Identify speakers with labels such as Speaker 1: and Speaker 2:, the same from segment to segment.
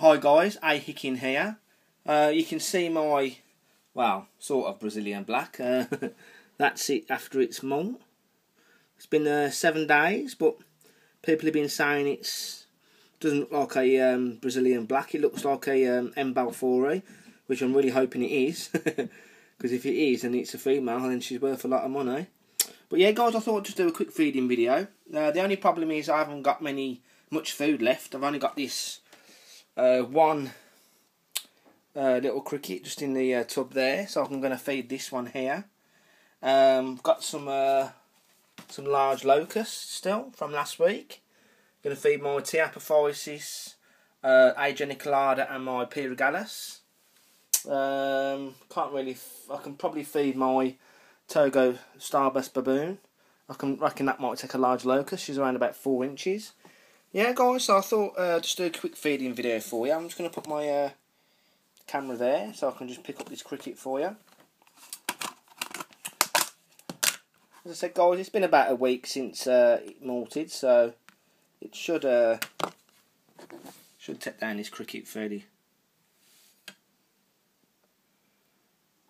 Speaker 1: Hi guys, A Hickin here. Uh, you can see my, well, sort of Brazilian black. Uh, that's it after it's molt. It's been uh, seven days, but people have been saying it doesn't look like a um, Brazilian black. It looks like a um, M. Balfouri, which I'm really hoping it is. Because if it is and it's a female, then she's worth a lot of money. But yeah, guys, I thought I'd just do a quick feeding video. Uh, the only problem is I haven't got many much food left. I've only got this uh, one uh, little cricket just in the uh, tub there, so I'm going to feed this one here. Um, got some uh, some large locusts still from last week. Going to feed my T. apophysis, uh, A. and my P. regalis. Um, can't really. I can probably feed my Togo starburst baboon. I can reckon that might take a large locust. She's around about four inches. Yeah, guys. So I thought uh, just do a quick feeding video for you. I'm just going to put my uh, camera there so I can just pick up this cricket for you. As I said, guys, it's been about a week since uh, it molted, so it should uh, should take down this cricket fairly.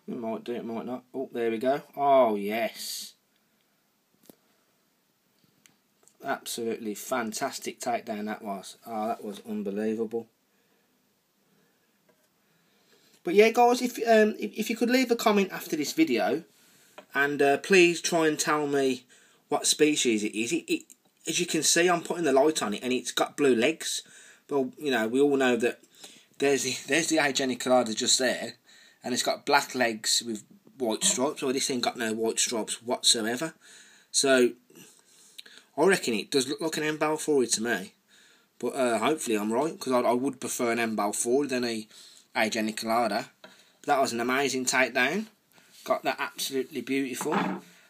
Speaker 1: It might do, it might not. Oh, there we go. Oh, yes. Absolutely fantastic takedown that was. Oh, that was unbelievable. But yeah, guys, if um, if, you could leave a comment after this video, and uh, please try and tell me what species it is. It, it, as you can see, I'm putting the light on it, and it's got blue legs. Well, you know, we all know that there's the there's the A. geniculata just there, and it's got black legs with white stripes. Well, this thing got no white stripes whatsoever. So I reckon it does look like an M. Balfouri to me. But uh, hopefully I'm right, because I, I, would prefer an M. Balfouri than a A. geniculata. But that was an amazing takedown. Got that absolutely beautiful.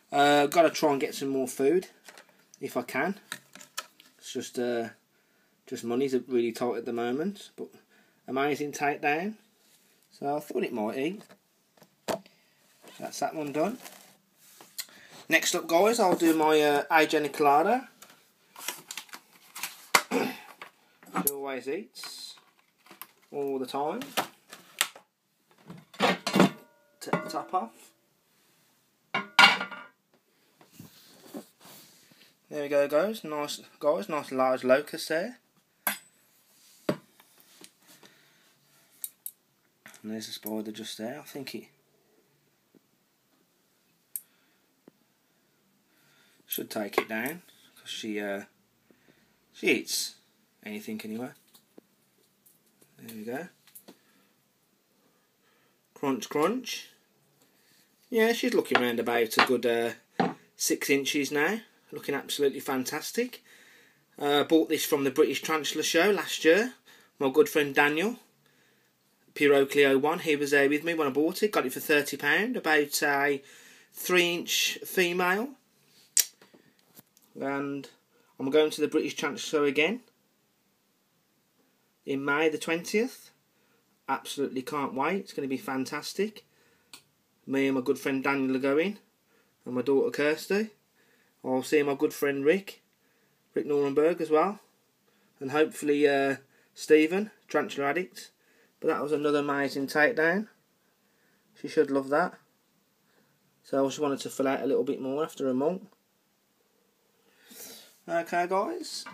Speaker 1: Uh, got to try and get some more food, if I can. It's just uh, just money's really tight at the moment. But amazing takedown. So I thought it might eat. That's that one done. Next up, guys, I'll do my uh, A. geniculata. she always eats all the time. Take the top off. There we go, guys. Nice, guys. Nice large locust there. And there's a spider just there. I think it should take it down because she uh, she eats anything anyway. There we go. Crunch, crunch. Yeah, she's looking around about a good uh, six inches now. Looking absolutely fantastic. Uh, bought this from the British Tarantula Show last year. My good friend Daniel Piro Clio 1. He was there with me when I bought it. Got it for £30. About a 3 inch female. And I'm going to the British Tarantula again. In May the 20th. Absolutely can't wait. It's going to be fantastic. Me and my good friend Daniel are going. And my daughter Kirsty. I'll see my good friend Rick. Rick Norenberg as well. And hopefully uh, Stephen, Tarantula Addict. But that was another amazing takedown. She should love that. So I just wanted to fill out a little bit more after a molt. Okay guys.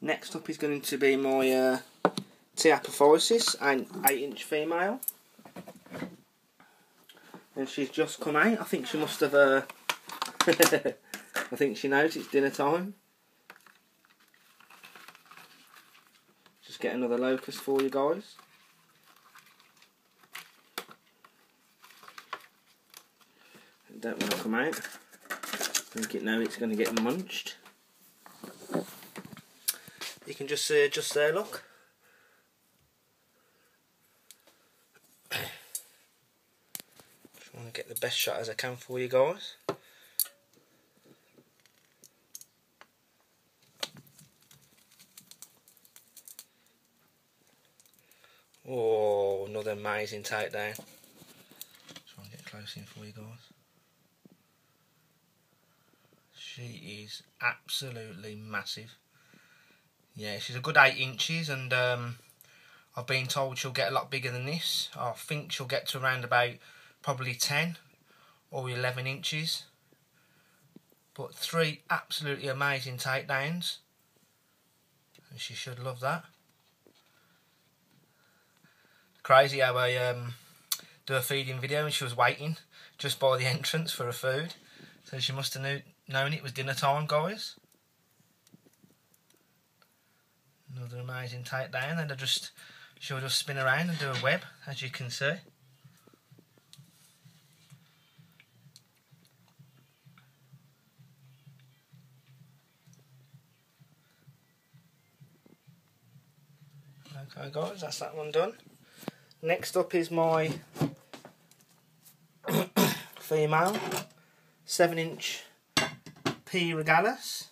Speaker 1: Next up is going to be my uh, T. apophysis, an 8 inch female. And she's just come out. I think she must have uh, I think she knows it's dinner time. Just get another locust for you guys. Don't want to come out. Think it now it's going to get munched. You can just see just there, look. Want to get the best shot as I can for you guys. Oh, another amazing takedown. Try and get close in for you guys. She is absolutely massive. Yeah, she's a good 8 inches and um, I've been told she'll get a lot bigger than this. I think she'll get to around about probably 10 or 11 inches. But three absolutely amazing takedowns. And she should love that. Crazy how I um, do a feeding video and she was waiting just by the entrance for her food. So she must have knew, known it was dinner time, guys. Another amazing takedown and I just she'll just spin around and do a web as you can see. Okay guys, that's that one done. Next up is my female 7 inch P. regalis.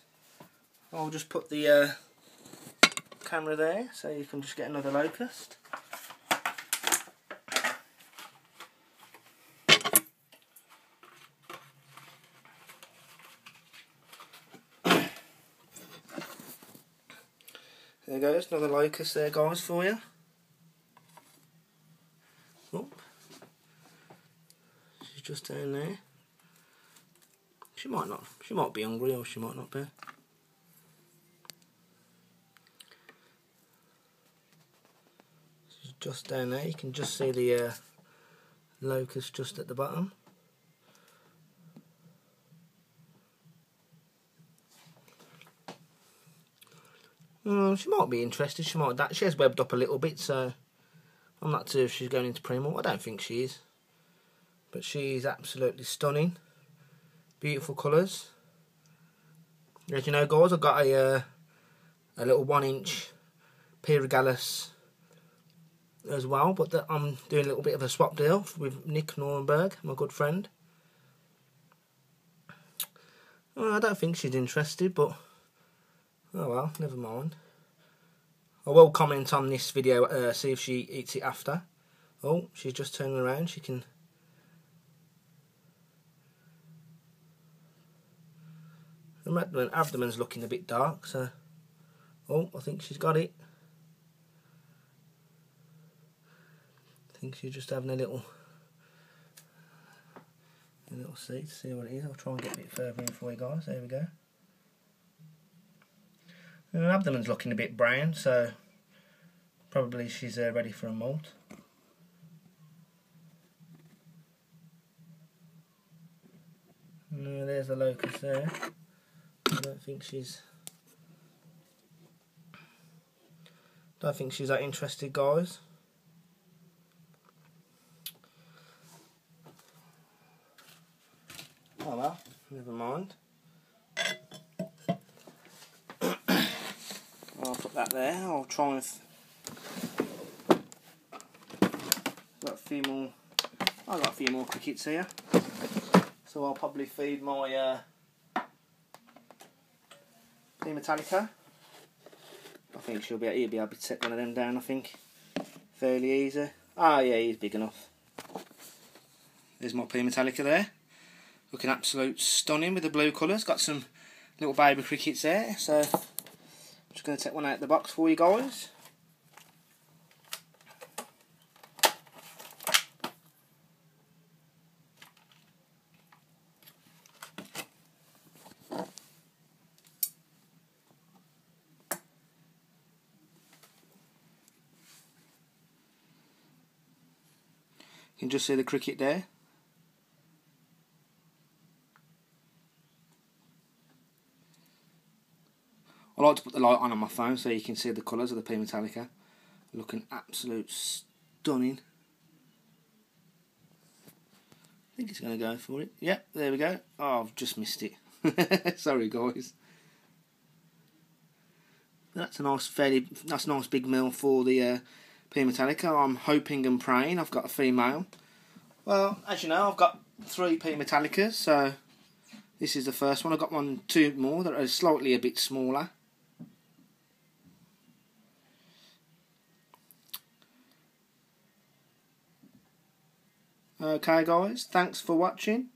Speaker 1: I'll just put the uh, camera there so you can just get another locust. There goes, another locust there guys for you. Oh. She's just down there. She might not, she might be hungry or she might not be. She's just down there, you can just see the uh, locust just at the bottom. Mm, she might be interested. She might. That she has webbed up a little bit, so I'm not sure if she's going into premolt. I don't think she is, but she is absolutely stunning. Beautiful colours. As you know, guys, I've got a uh, a little one-inch P. regalis as well, but the, I'm doing a little bit of a swap deal with Nick Nuremberg, my good friend. Well, I don't think she's interested, but Oh well, never mind. I will comment on this video, uh, see if she eats it after. Oh, she's just turning around, she can... abdomen, abdomen's looking a bit dark, so... Oh, I think she's got it. I think she's just having a little... A little seat to see what it is. I'll try and get a bit further in for you guys. There we go. And her abdomen's looking a bit brown, so probably she's uh, ready for a molt. No, there's the locust there. I don't think she's. Don't think she's that interested, guys. Oh well, never mind. I'll put that there. I'll try and. Got a few more. I've got a few more crickets here, so I'll probably feed my uh, Metallica. I think she'll be he'll be able to set one of them down. I think fairly easy. Ah, yeah, he's big enough. There's my P. Metallica there, looking absolute stunning with the blue colours. Got some little baby crickets there, so I'm just going to take one out of the box for you guys. Can just see the cricket there. I like to put the light on on my phone so you can see the colours of the P Metallica. Looking absolute stunning. I think it's going to go for it. Yep, there we go. Oh, I've just missed it. Sorry, guys. That's a nice, fairly, that's a nice big meal for the uh, P Metallica. I'm hoping and praying I've got a female. Well, as you know, I've got three P Metallicas, so this is the first one. I've got one, two more that are slightly a bit smaller. Okay guys, thanks for watching.